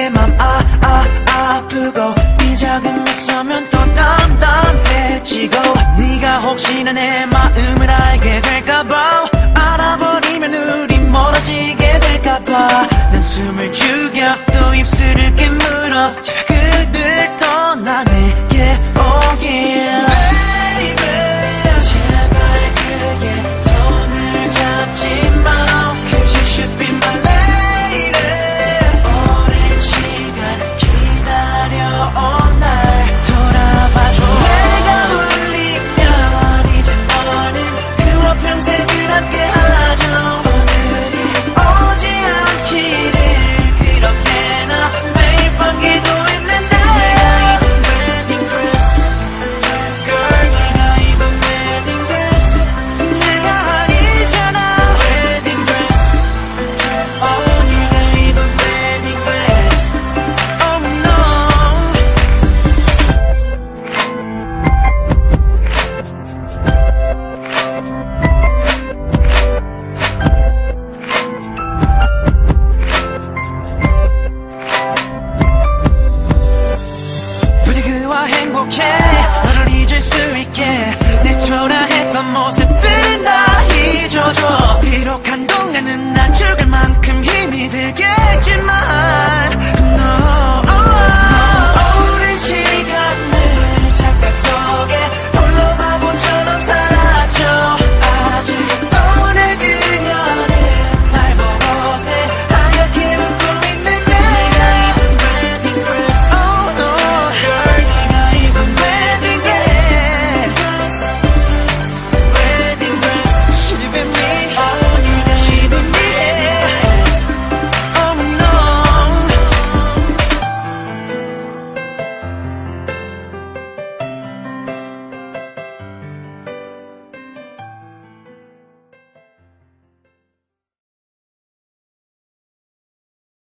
나의 맘. 아, 아, 아프고 이 작은 웃으면 또 담담해지고. 네가 혹시나 내 마음을 알게 될까봐. 알아버리면 우리 멀어지게 될까봐. 난 숨을 죽여 또 입술을 깨물어. can